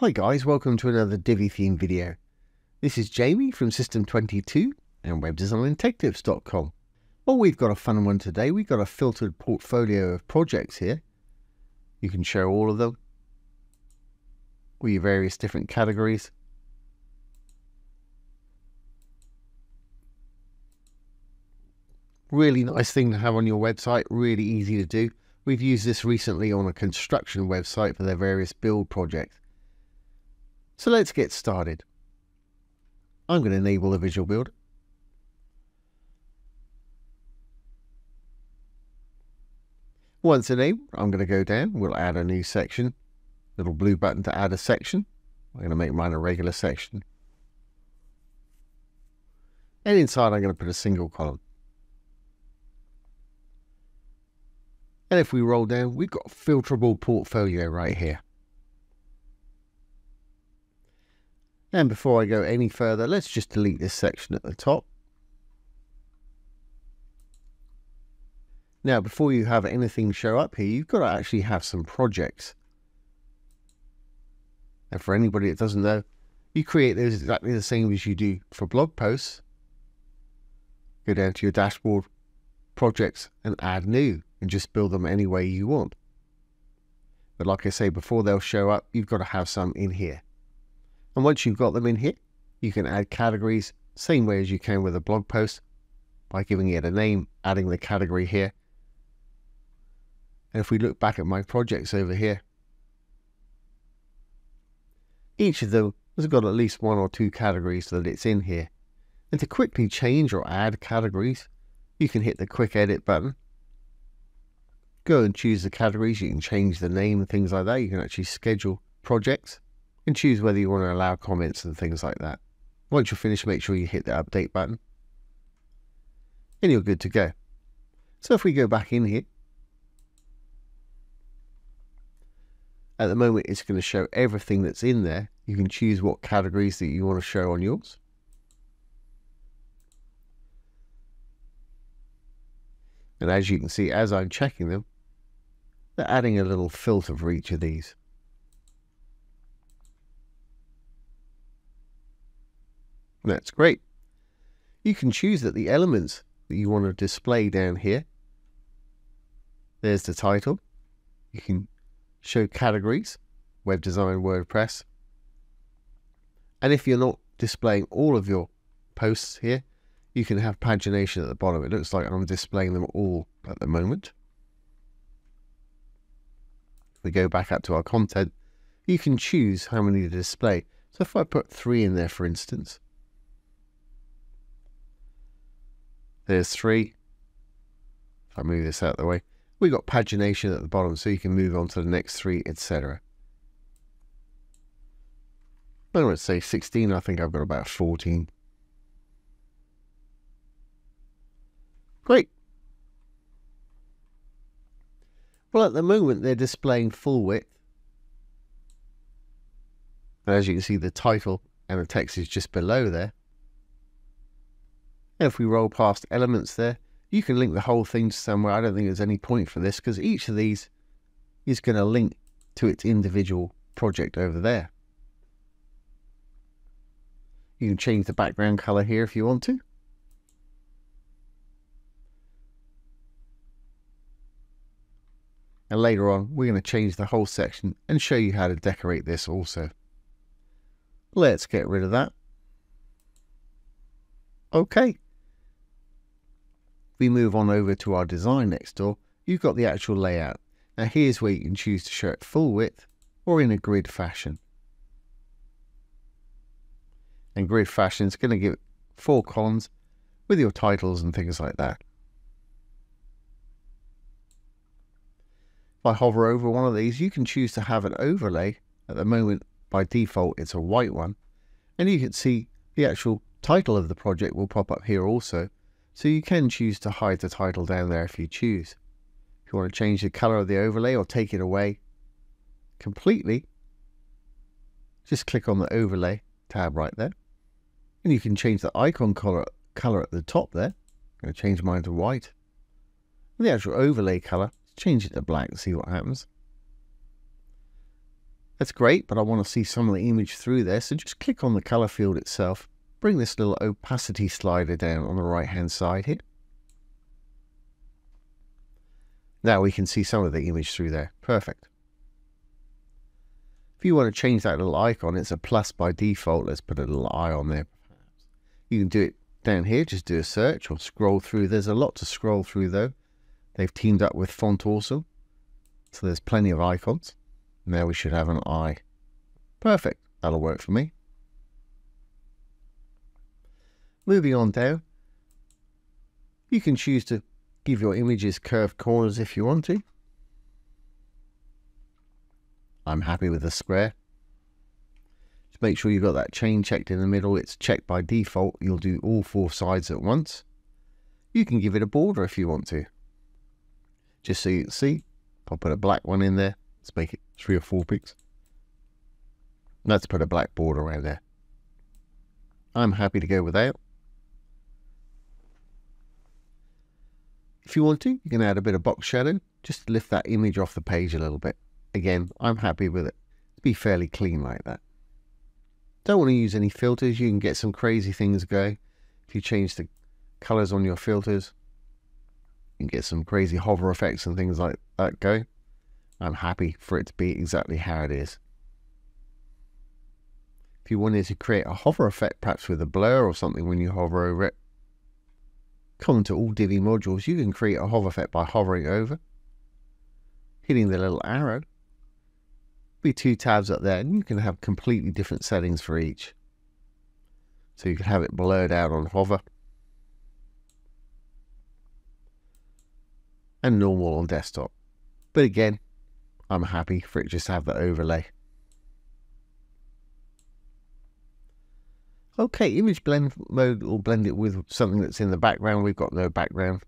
Hi guys, welcome to another Divi theme video. This is Jamie from System22 and WebDesignTechTips.com. Well, we've got a fun one today. We've got a filtered portfolio of projects here. You can show all of them with your various different categories. Really nice thing to have on your website, really easy to do. We've used this recently on a construction website for their various build projects. So let's get started. I'm going to enable the visual build. Once enabled, I'm going to go down. We'll add a new section. Little blue button to add a section. I'm going to make mine a regular section. And inside, I'm going to put a single column. And if we roll down, we've got filterable portfolio right here. And before I go any further, let's just delete this section at the top. Now, before you have anything show up here, you've got to actually have some projects. And for anybody that doesn't know, you create those exactly the same as you do for blog posts. Go down to your dashboard, projects, and add new, and just build them any way you want. But like I say, before they'll show up, you've got to have some in here. And once you've got them in here, you can add categories same way as you can with a blog post by giving it a name, adding the category here. And if we look back at my projects over here, each of them has got at least one or two categories that it's in here. And to quickly change or add categories, you can hit the quick edit button. Go and choose the categories. You can change the name and things like that. You can actually schedule projects and choose whether you want to allow comments and things like that. Once you're finished, make sure you hit the update button and you're good to go. So if we go back in here, at the moment it's going to show everything that's in there. You can choose what categories that you want to show on yours. And as you can see, as I'm checking them, they're adding a little filter for each of these. That's great. You can choose that the elements that you want to display down here. There's the title. You can show categories, web design, WordPress. And if you're not displaying all of your posts here, you can have pagination at the bottom. It looks like I'm displaying them all at the moment. If we go back up to our content, you can choose how many to display. So if I put three in there, for instance, There's three. If I move this out of the way, we've got pagination at the bottom, so you can move on to the next three, etc. I would say 16. I think I've got about 14. Great. Well, at the moment, they're displaying full width. And as you can see, the title and the text is just below there. And if we roll past elements there, you can link the whole thing to somewhere. I don't think there's any point for this because each of these is going to link to its individual project over there. You can change the background color here if you want to. And later on, we're going to change the whole section and show you how to decorate this also. Let's get rid of that. Okay we move on over to our design next door, you've got the actual layout. Now here's where you can choose to show it full width or in a grid fashion. And grid fashion is going to give four columns with your titles and things like that. If I hover over one of these, you can choose to have an overlay. At the moment, by default, it's a white one. And you can see the actual title of the project will pop up here also. So you can choose to hide the title down there if you choose. If you want to change the color of the overlay or take it away completely, just click on the overlay tab right there. And you can change the icon color, color at the top there. I'm going to change mine to white. And the actual overlay color, change it to black and see what happens. That's great, but I want to see some of the image through there. So just click on the color field itself. Bring this little opacity slider down on the right hand side here. Now we can see some of the image through there. Perfect. If you want to change that little icon, it's a plus by default. Let's put a little eye on there. You can do it down here. Just do a search or scroll through. There's a lot to scroll through though. They've teamed up with Font Awesome. So there's plenty of icons. Now we should have an eye. Perfect. That'll work for me. Moving on down, you can choose to give your images curved corners if you want to. I'm happy with the square. Just make sure you've got that chain checked in the middle. It's checked by default. You'll do all four sides at once. You can give it a border if you want to. Just so you can see, I'll put a black one in there. Let's make it three or four pics. Let's put a black border around there. I'm happy to go without. If you want to, you can add a bit of box shadow, just to lift that image off the page a little bit. Again, I'm happy with it. Be fairly clean like that. Don't want to use any filters. You can get some crazy things going. If you change the colors on your filters, you can get some crazy hover effects and things like that going. I'm happy for it to be exactly how it is. If you wanted to create a hover effect, perhaps with a blur or something when you hover over it, come to all Divi modules, you can create a hover effect by hovering over, hitting the little arrow, be two tabs up there, and you can have completely different settings for each. So you can have it blurred out on hover, and normal on desktop. But again, I'm happy for it just to have the overlay. Okay, image blend mode will blend it with something that's in the background. We've got no background.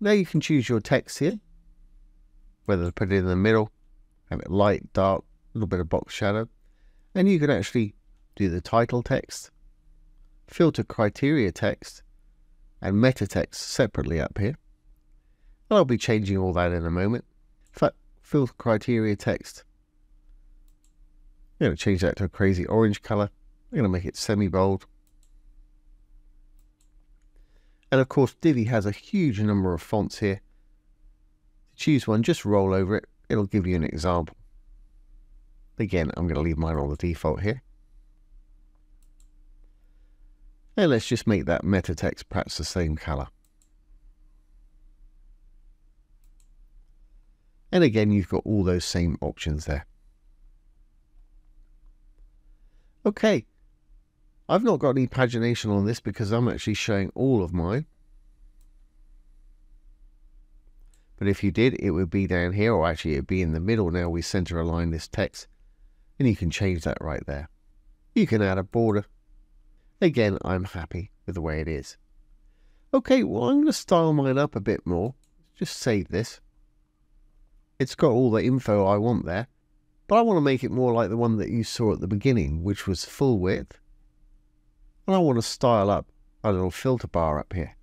Now you can choose your text here, whether to put it in the middle, have it light, dark, a little bit of box shadow. And you can actually do the title text, filter criteria text, and meta text separately up here. And I'll be changing all that in a moment filter criteria text. I'm going to change that to a crazy orange color. I'm going to make it semi-bold. And of course, Divi has a huge number of fonts here. To choose one, just roll over it. It'll give you an example. Again, I'm going to leave mine on the default here. And let's just make that meta text perhaps the same color. And again, you've got all those same options there. Okay, I've not got any pagination on this because I'm actually showing all of mine. But if you did, it would be down here, or actually it'd be in the middle now. We center align this text, and you can change that right there. You can add a border. Again, I'm happy with the way it is. Okay, well, I'm going to style mine up a bit more. Just save this. It's got all the info I want there, but I want to make it more like the one that you saw at the beginning, which was full width. And I want to style up a little filter bar up here.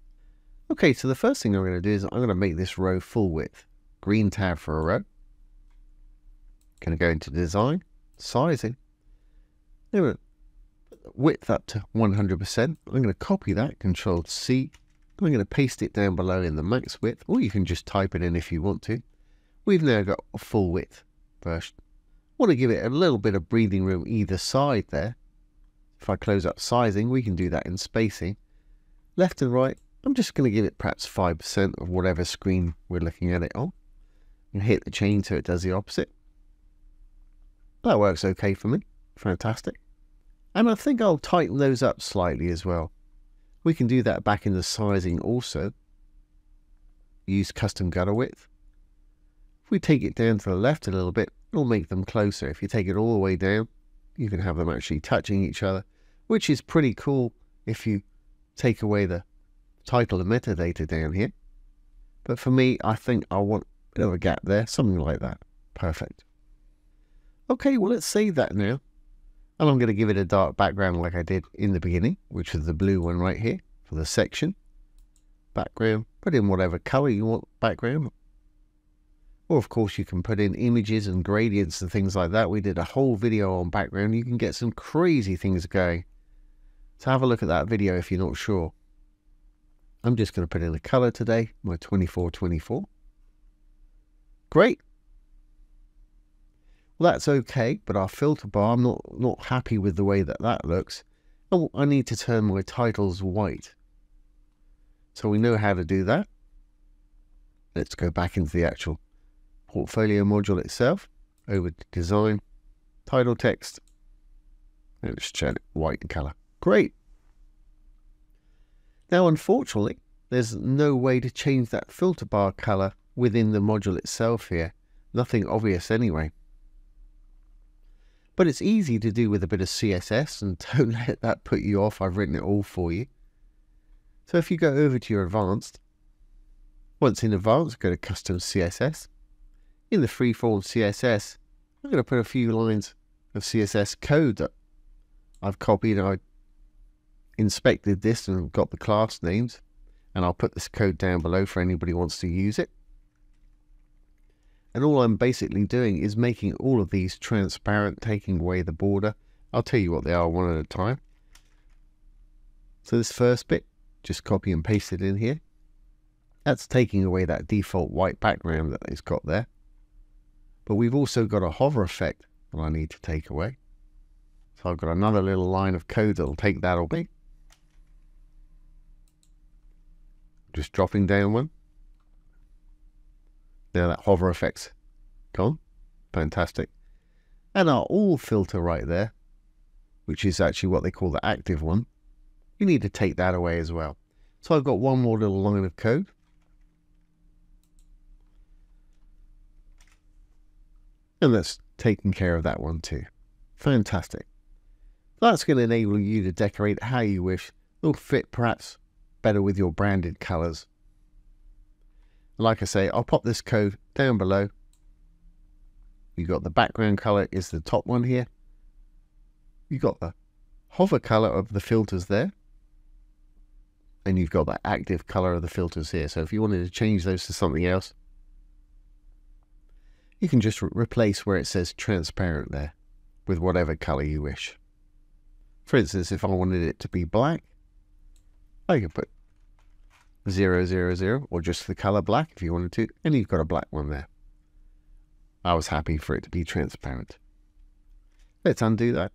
Okay, so the first thing I'm going to do is I'm going to make this row full width. Green tab for a row. Going to go into design, sizing. Anyway, width up to 100%. I'm going to copy that, Control C. I'm going to paste it down below in the max width, or you can just type it in if you want to. We've now got a full width version. Want to give it a little bit of breathing room either side there. If I close up sizing, we can do that in spacing. Left and right, I'm just going to give it perhaps 5% of whatever screen we're looking at it on. And hit the chain so it does the opposite. That works okay for me. Fantastic. And I think I'll tighten those up slightly as well. We can do that back in the sizing also. Use custom gutter width we take it down to the left a little bit, it'll make them closer. If you take it all the way down, you can have them actually touching each other, which is pretty cool if you take away the title and metadata down here. But for me, I think I want a bit of a gap there, something like that. Perfect. Okay, well, let's save that now. And I'm going to give it a dark background like I did in the beginning, which is the blue one right here for the section. Background, put in whatever color you want background. Or, of course, you can put in images and gradients and things like that. We did a whole video on background. You can get some crazy things going. So have a look at that video if you're not sure. I'm just going to put in a color today, my 2424. Great. Well, that's okay, but our filter bar, I'm not, not happy with the way that that looks. Oh, I need to turn my titles white. So we know how to do that. Let's go back into the actual portfolio module itself, over to design, title text, let's change it white in color. Great. Now, unfortunately, there's no way to change that filter bar color within the module itself here. Nothing obvious anyway. But it's easy to do with a bit of CSS and don't let that put you off. I've written it all for you. So if you go over to your advanced, once in advanced, go to custom CSS. In the freeform CSS, I'm going to put a few lines of CSS code that I've copied and I inspected this and got the class names. And I'll put this code down below for anybody who wants to use it. And all I'm basically doing is making all of these transparent, taking away the border. I'll tell you what they are one at a time. So this first bit, just copy and paste it in here. That's taking away that default white background that it's got there. But we've also got a hover effect that I need to take away. So I've got another little line of code that'll take that away. Just dropping down one. Now that hover effect's gone. Fantastic. And our all filter right there, which is actually what they call the active one, you need to take that away as well. So I've got one more little line of code. And that's taking care of that one too. Fantastic. That's going to enable you to decorate how you wish. It'll fit perhaps better with your branded colours. Like I say, I'll pop this code down below. You've got the background colour is the top one here. You've got the hover colour of the filters there. And you've got that active colour of the filters here. So if you wanted to change those to something else, you can just re replace where it says transparent there with whatever color you wish. For instance, if I wanted it to be black, I can put 000 or just the color black if you wanted to, and you've got a black one there. I was happy for it to be transparent. Let's undo that.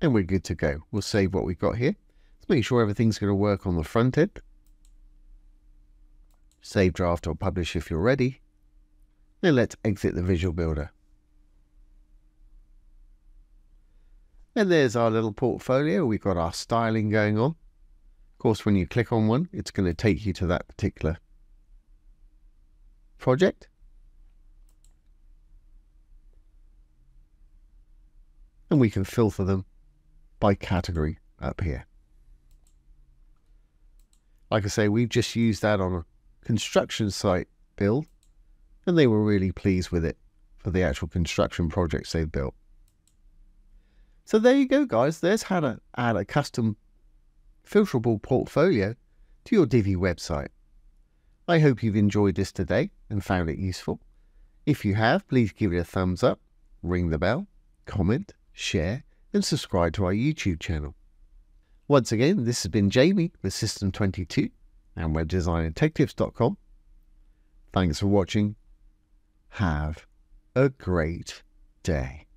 And we're good to go. We'll save what we've got here. Let's make sure everything's going to work on the front end. Save draft or publish if you're ready. Now let's exit the Visual Builder. And there's our little portfolio. We've got our styling going on. Of course, when you click on one, it's going to take you to that particular project. And we can filter them by category up here. Like I say, we've just used that on a construction site build and they were really pleased with it for the actual construction projects they've built. So there you go, guys. There's how to add a custom filterable portfolio to your Divi website. I hope you've enjoyed this today and found it useful. If you have, please give it a thumbs up, ring the bell, comment, share, and subscribe to our YouTube channel. Once again, this has been Jamie with System22 and WebDesignTechTips.com. Thanks for watching have a great day.